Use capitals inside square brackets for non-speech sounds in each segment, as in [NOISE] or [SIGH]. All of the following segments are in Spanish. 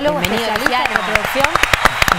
Bienvenido, especialista en reproducción.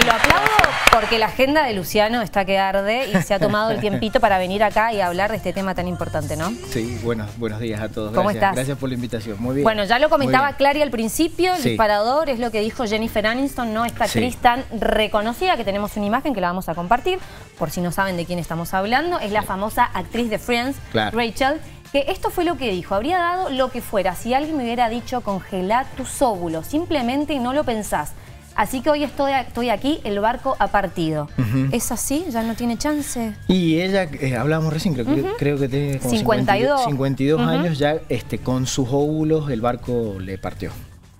Y lo aplaudo porque la agenda de Luciano está que arde y se ha tomado el tiempito para venir acá y hablar de este tema tan importante, ¿no? Sí, buenos, buenos días a todos. ¿Cómo Gracias, estás? Gracias por la invitación. Muy bien. Bueno, ya lo comentaba. Clary al principio, el Sí. disparador es lo que dijo Jennifer Aniston, no esta Sí. actriz tan reconocida, que tenemos una imagen que la vamos a compartir, por si no saben de quién estamos hablando, es la famosa actriz de Friends, Claro. Rachel, que esto fue lo que dijo, habría dado lo que fuera, si alguien me hubiera dicho congelar tus óvulos, simplemente no lo pensás. Así que hoy estoy, estoy aquí, el barco ha partido. ¿Es así? ¿Ya no tiene chance? Y ella, eh, hablábamos recién, creo, que- creo que tiene como 52. 52 Ujú. años, ya este, con sus óvulos el barco le partió.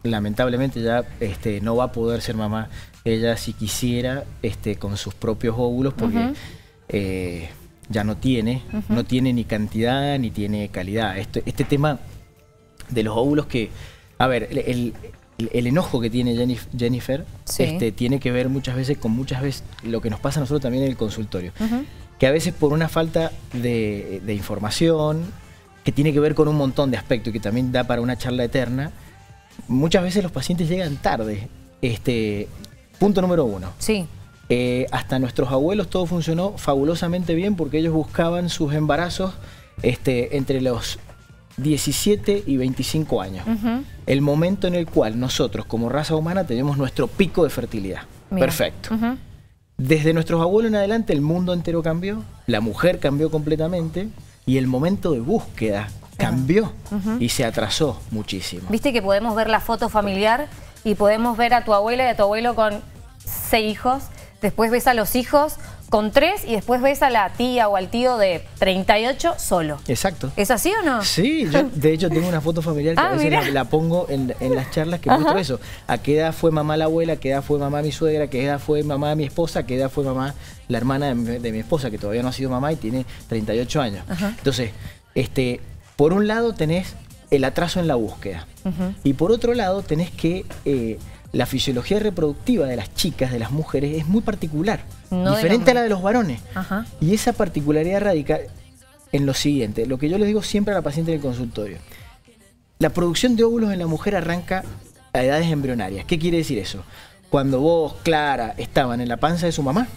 Lamentablemente ya este, no va a poder ser mamá ella si quisiera este, con sus propios óvulos porque eh, ya no tiene, no tiene ni cantidad ni tiene calidad. Este, este tema de los óvulos que, a ver, el, el- el enojo que tiene Jennifer Sí. este, tiene que ver muchas veces con muchas veces lo que nos pasa a nosotros también en el consultorio. Que a veces por una falta de, de información, que tiene que ver con un montón de aspectos y que también da para una charla eterna, muchas veces los pacientes llegan tarde. Este, punto número uno. Sí. Eh, hasta nuestros abuelos todo funcionó fabulosamente bien porque ellos buscaban sus embarazos este, entre los 17 y 25 años. El momento en el cual nosotros como raza humana tenemos nuestro pico de fertilidad. Mira. Perfecto. Desde nuestros abuelos en adelante el mundo entero cambió, la mujer cambió completamente y el momento de búsqueda cambió y se atrasó muchísimo. Viste que podemos ver la foto familiar y podemos ver a tu abuela y a tu abuelo con seis hijos, después ves a los hijos con tres y después ves a la tía o al tío de 38 solo. Exacto. ¿Es así o no? Sí, yo de hecho tengo una foto familiar que [LAUGHS] Ah, a veces la, la pongo en, en las charlas que muestro eso. ¿A qué edad fue mamá la abuela? ¿A qué edad fue mamá mi suegra? ¿A qué edad fue mamá mi esposa? ¿A qué edad fue mamá la hermana de mi, de mi esposa que todavía no ha sido mamá y tiene 38 años? Ajá. Entonces, este, por un lado tenés el atraso en la búsqueda y por otro lado tenés que eh, la fisiología reproductiva de las chicas, de las mujeres, es muy particular, No del diferente a la de los varones. Ajá. Y esa particularidad radica en lo siguiente, lo que yo les digo siempre a la paciente en el consultorio. La producción de óvulos en la mujer arranca a edades embrionarias. ¿Qué quiere decir eso? Cuando vos, Clara, estaban en la panza de su mamá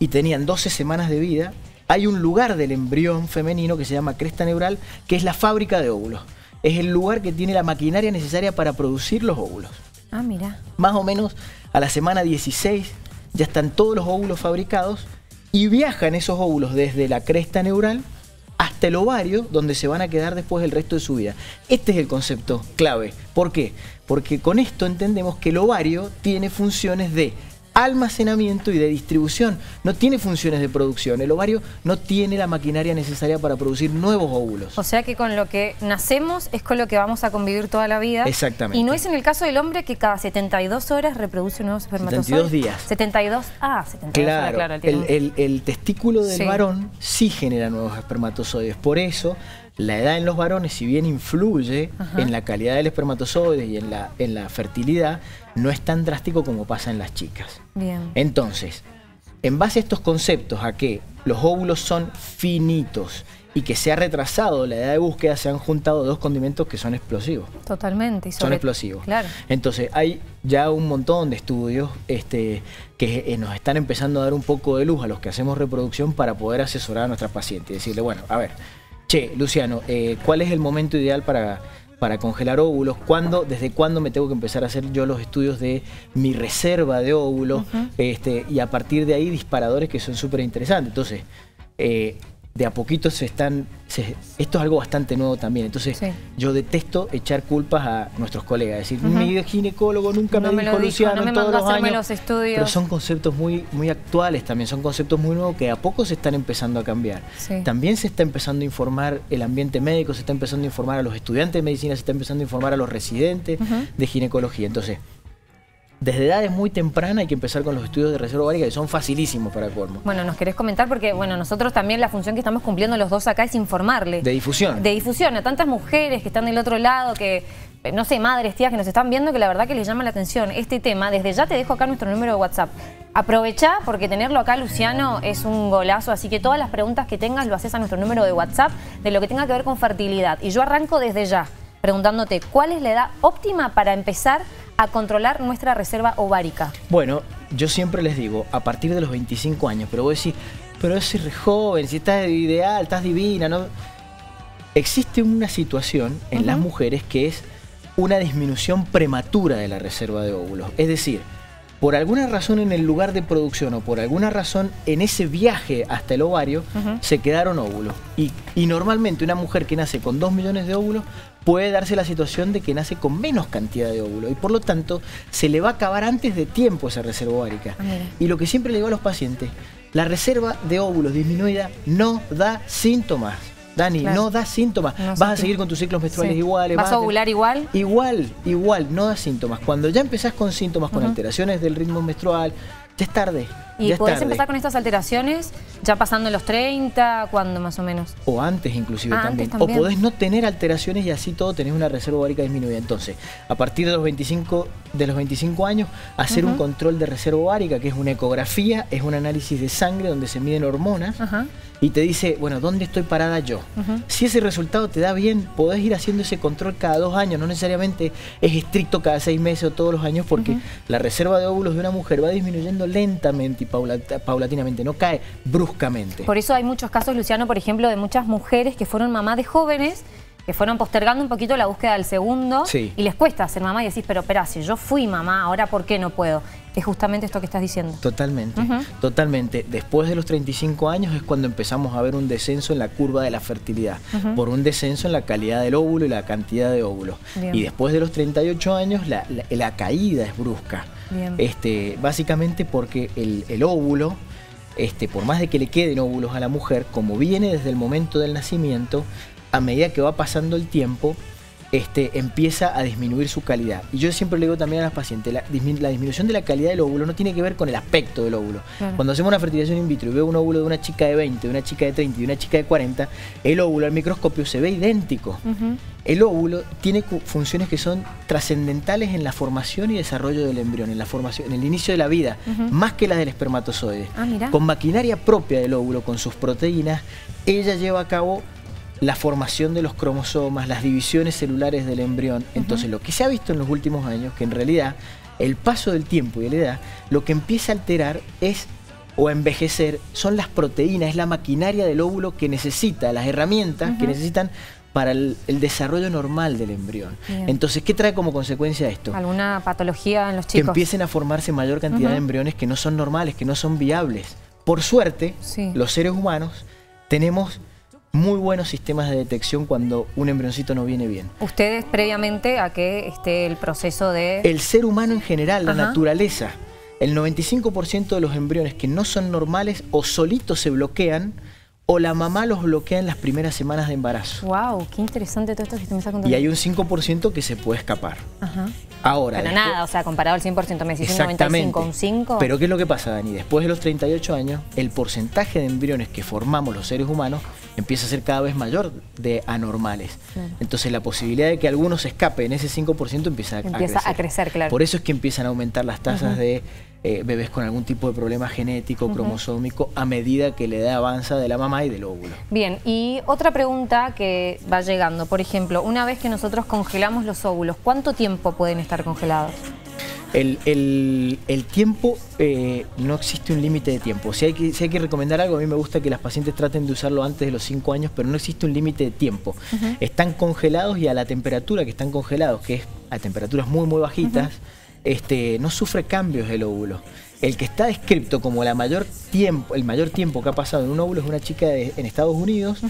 y tenían 12 semanas de vida, hay un lugar del embrión femenino que se llama cresta neural, que es la fábrica de óvulos. Es el lugar que tiene la maquinaria necesaria para producir los óvulos Ah, mira. más o menos a la semana 16 ya están todos los óvulos fabricados y viajan esos óvulos desde la cresta neural hasta el ovario donde se van a quedar después el resto de su vida. Este es el concepto clave. ¿Por qué? Porque con esto entendemos que el ovario tiene funciones de almacenamiento y de distribución, no tiene funciones de producción. El ovario no tiene la maquinaria necesaria para producir nuevos óvulos. O sea que con lo que nacemos es con lo que vamos a convivir toda la vida. Exactamente. Y no es en el caso del hombre que cada 72 horas reproduce nuevos espermatozoides. 72 días. 72, ah, 72 horas, Claro, claro. el, el- el testículo del Sí. varón sí genera nuevos espermatozoides. Por eso, la edad en los varones, si bien influye Ajá. en la calidad del espermatozoide y en la, en la fertilidad, no es tan drástico como pasa en las chicas. Bien. Entonces, en base a estos conceptos, a que los óvulos son finitos y que se ha retrasado la edad de búsqueda, se han juntado dos condimentos que son explosivos Totalmente. y son explosivos. Claro. Entonces, hay ya un montón de estudios este, que eh, nos están empezando a dar un poco de luz a los que hacemos reproducción para poder asesorar a nuestras pacientes y decirle, bueno, a ver, che, Luciano, eh, ¿cuál es el momento ideal para, para congelar óvulos? ¿Cuándo, ¿Desde cuándo me tengo que empezar a hacer yo los estudios de mi reserva de óvulos? este, y a partir de ahí disparadores que son súper interesantes. Entonces, eh, de a poquito se están... se- esto es algo bastante nuevo también. Entonces, Sí. yo detesto echar culpas a nuestros colegas, decir, mi ginecólogo nunca No me dijo Luciano no me en todos los años. los estudios. Pero son conceptos muy, muy actuales también, son conceptos muy nuevos que a poco se están empezando a cambiar. Sí. También se está empezando a informar el ambiente médico, se está empezando a informar a los estudiantes de medicina, se está empezando a informar a los residentes de ginecología. Entonces, desde edades muy tempranas hay que empezar con los estudios de reserva ovárica que son facilísimos para colmo. Bueno, nos querés comentar porque, bueno, nosotros también la función que estamos cumpliendo los dos acá es informarle. De difusión. De difusión a tantas mujeres que están del otro lado, que, eh, no sé, madres, tías que nos están viendo, que la verdad que les llama la atención este tema. Desde ya te dejo acá nuestro número de WhatsApp. Aprovechá porque tenerlo acá, Luciano, es un golazo. Así que todas las preguntas que tengas lo haces a nuestro número de WhatsApp de lo que tenga que ver con fertilidad. Y yo arranco desde ya preguntándote cuál es la edad óptima para empezar a controlar nuestra reserva ovárica? Bueno, yo siempre les digo, a partir de los 25 años, pero vos decís, pero es re joven, si estás ideal, estás divina, ¿no? Existe una situación en las mujeres que es una disminución prematura de la reserva de óvulos. Es decir, por alguna razón en el lugar de producción o por alguna razón en ese viaje hasta el ovario se quedaron óvulos. Y, y, normalmente una mujer que nace con 2 millones de óvulos puede darse la situación de que nace con menos cantidad de óvulos y por lo tanto se le va a acabar antes de tiempo esa reserva ovárica. Ah, y lo que siempre le digo a los pacientes, la reserva de óvulos disminuida no da síntomas. Dani, no da síntomas. vas a seguir con tus ciclos menstruales iguales. ¿Vas, a ovular igual? Igual, igual, no da síntomas. Cuando ya empezás con síntomas, con alteraciones del ritmo menstrual, ya es tarde. ¿Y podés empezar con estas alteraciones ya pasando los 30, cuando más o menos? O antes inclusive ah, también. O podés no tener alteraciones y así todo tenés una reserva ovárica disminuida. Entonces, a partir de los 25, de los 25 años, hacer un control de reserva ovárica, que es una ecografía, es un análisis de sangre donde se miden hormonas y te dice, bueno, ¿dónde estoy parada yo? Si ese resultado te da bien, podés ir haciendo ese control cada dos años, no necesariamente es estricto cada seis meses o todos los años, porque la reserva de óvulos de una mujer va disminuyendo lentamente y paulatinamente, no cae bruscamente. Por eso hay muchos casos, Luciano, por ejemplo, de muchas mujeres que fueron mamás de jóvenes que fueron postergando un poquito la búsqueda del segundo y les cuesta ser mamá y decís, pero espera, si yo fui mamá, ahora ¿por qué no puedo? Es justamente esto que estás diciendo. Totalmente, totalmente. Después de los 35 años es cuando empezamos a ver un descenso en la curva de la fertilidad, por un descenso en la calidad del óvulo y la cantidad de óvulos. Y después de los 38 años la, caída es brusca. Este, básicamente porque el, el óvulo, este, por más de que le queden óvulos a la mujer, como viene desde el momento del nacimiento, a medida que va pasando el tiempo, este, empieza a disminuir su calidad. Y yo siempre le digo también a las pacientes, la, disminución de la calidad del óvulo no tiene que ver con el aspecto del óvulo. Cuando hacemos una fertilización in vitro y veo un óvulo de una chica de 20, de una chica de 30 y de una chica de 40, el óvulo al microscopio se ve idéntico. El óvulo tiene funciones que son trascendentales en la formación y desarrollo del embrión, en la formación, en el inicio de la vida, más que la del espermatozoide. Ah, con maquinaria propia del óvulo, con sus proteínas, ella lleva a cabo la formación de los cromosomas, las divisiones celulares del embrión. Entonces, lo que se ha visto en los últimos años, que en realidad el paso del tiempo y de la edad, lo que empieza a alterar es o a envejecer son las proteínas, es la maquinaria del óvulo que necesita, las herramientas que necesitan para el, desarrollo normal del embrión. Entonces, ¿qué trae como consecuencia esto? ¿Alguna patología en los chicos? Que empiecen a formarse mayor cantidad de embriones que no son normales, que no son viables. Por suerte, los seres humanos tenemos muy buenos sistemas de detección cuando un embrioncito no viene bien. ¿Ustedes previamente a que esté el proceso de...? El ser humano en general, la naturaleza. El 95% de los embriones que no son normales o solitos se bloquean o la mamá los bloquea en las primeras semanas de embarazo. ¡Wow! ¡Qué interesante todo esto que me está contando! Y hay un 5% que se puede escapar. Ajá. Ahora... Pero nada, o sea, comparado al 100%, me decís un 95, un 5... Pero ¿qué es lo que pasa, Dani? Después de los 38 años, el porcentaje de embriones que formamos los seres humanos empieza a ser cada vez mayor de anormales. Entonces la posibilidad de que algunos escapen, ese 5% empieza, a, crecer. a crecer. claro. Por eso es que empiezan a aumentar las tasas de eh, bebés con algún tipo de problema genético, cromosómico, a medida que la edad avanza de la mamá y del óvulo. Bien, y otra pregunta que va llegando, por ejemplo, una vez que nosotros congelamos los óvulos, ¿cuánto tiempo pueden estar congelados? El, tiempo, eh, no existe un límite de tiempo. Si hay, que, si hay que recomendar algo, a mí me gusta que las pacientes traten de usarlo antes de los 5 años, pero no existe un límite de tiempo. Están congelados y a la temperatura que están congelados, que es a temperaturas muy, muy bajitas, este, no sufre cambios el óvulo. El que está descrito como la mayor tiempo, el mayor tiempo que ha pasado en un óvulo es una chica en Estados Unidos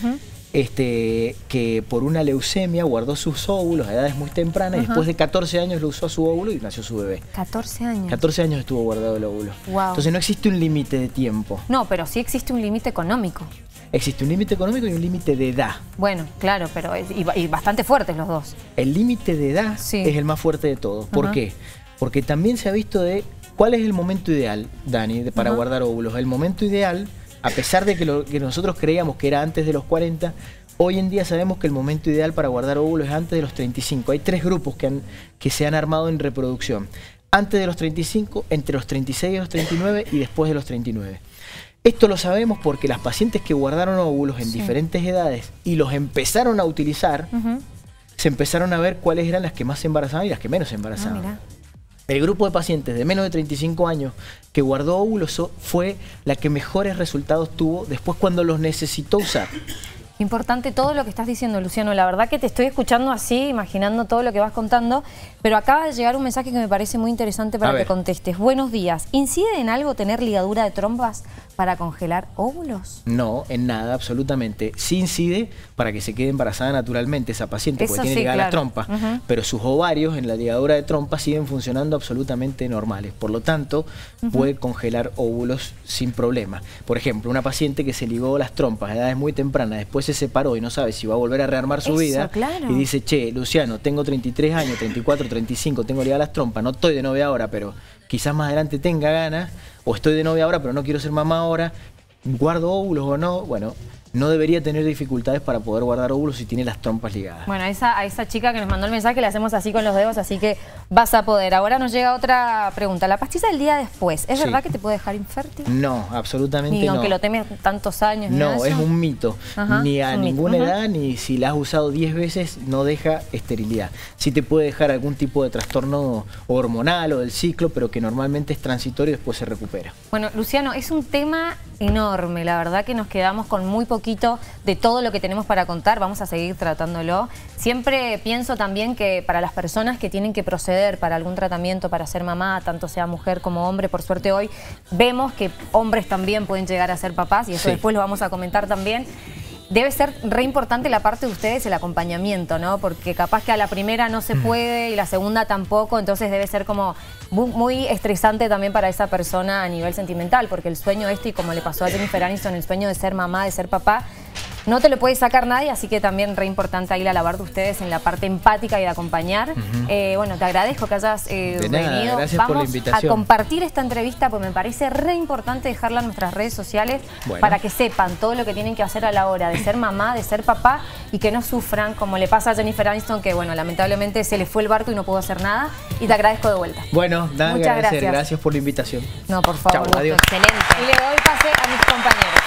este, que por una leucemia guardó sus óvulos a edades muy tempranas y después de 14 años lo usó a su óvulo y nació su bebé. 14 años. 14 años estuvo guardado el óvulo. Entonces no existe un límite de tiempo. No, pero sí existe un límite económico. Existe un límite económico y un límite de edad. Bueno, claro, pero y, bastante fuertes los dos. El límite de edad es el más fuerte de todos. ¿Por qué? Porque también se ha visto de cuál es el momento ideal, Dani, para guardar óvulos. El momento ideal a pesar de que lo que nosotros creíamos que era antes de los 40, hoy en día sabemos que el momento ideal para guardar óvulos es antes de los 35. Hay tres grupos que, han, que se han armado en reproducción. Antes de los 35, entre los 36 y los 39 y después de los 39. Esto lo sabemos porque las pacientes que guardaron óvulos en diferentes edades y los empezaron a utilizar, se empezaron a ver cuáles eran las que más se embarazaban y las que menos se embarazaban. Ah, El grupo de pacientes de menos de 35 años que guardó óvulos fue la que mejores resultados tuvo después cuando los necesitó usar. Importante todo lo que estás diciendo, Luciano. La verdad que te estoy escuchando así, imaginando todo lo que vas contando, pero acaba de llegar un mensaje que me parece muy interesante para que contestes. Buenos días. ¿Incide en algo tener ligadura de trompas para congelar óvulos? No, en nada, absolutamente. Sí incide para que se quede embarazada naturalmente esa paciente, porque tiene ligadas las trompas, pero sus ovarios en la ligadura de trompas siguen funcionando absolutamente normales. Por lo tanto, puede congelar óvulos sin problema. Por ejemplo, una paciente que se ligó las trompas a edades muy tempranas, después se separó y no sabe si va a volver a rearmar su vida, y dice, che, Luciano, tengo 33 años, 34, 35, tengo ligadas las trompas, no estoy de novia ahora, pero quizás más adelante tenga ganas, o estoy de novia ahora, pero no quiero ser mamá ahora, guardo óvulos o no, bueno, no debería tener dificultades para poder guardar óvulos si tiene las trompas ligadas. Bueno, a esa, a esa chica que nos mandó el mensaje le hacemos así con los dedos, así que vas a poder. Ahora nos llega otra pregunta. La pastilla del día después, ¿es verdad que te puede dejar infértil? No, absolutamente ni no. aunque lo temes tantos años. No, es un mito. ni a ninguna edad, ni si la has usado 10 veces, no deja esterilidad. Sí te puede dejar algún tipo de trastorno hormonal o del ciclo, pero que normalmente es transitorio y después se recupera. Bueno, Luciano, es un tema enorme. La verdad que nos quedamos con muy poquito de todo lo que tenemos para contar. Vamos a seguir tratándolo. Siempre pienso también que para las personas que tienen que proceder para algún tratamiento, para ser mamá, tanto sea mujer como hombre, por suerte hoy vemos que hombres también pueden llegar a ser papás y eso después lo vamos a comentar también debe ser re importante la parte de ustedes el acompañamiento, ¿no? Porque capaz que a la primera no se mm. puede y la segunda tampoco, entonces debe ser como muy estresante también para esa persona a nivel sentimental, porque el sueño este, y como le pasó a Jennifer Aniston, el sueño de ser mamá, de ser papá, no te lo puede sacar nadie, así que también re importante ahí la labor de ustedes en la parte empática y de acompañar. Eh, bueno, te agradezco que hayas eh, venido. Vamos a compartir esta entrevista porque me parece re importante dejarla en nuestras redes sociales para que sepan todo lo que tienen que hacer a la hora de ser mamá, de ser papá y que no sufran como le pasa a Jennifer Aniston que bueno, lamentablemente se le fue el barco y no pudo hacer nada y te agradezco de vuelta. Bueno, nada, Muchas gracias. gracias por la invitación. No, por favor, excelente. Y le doy pase a mis compañeros.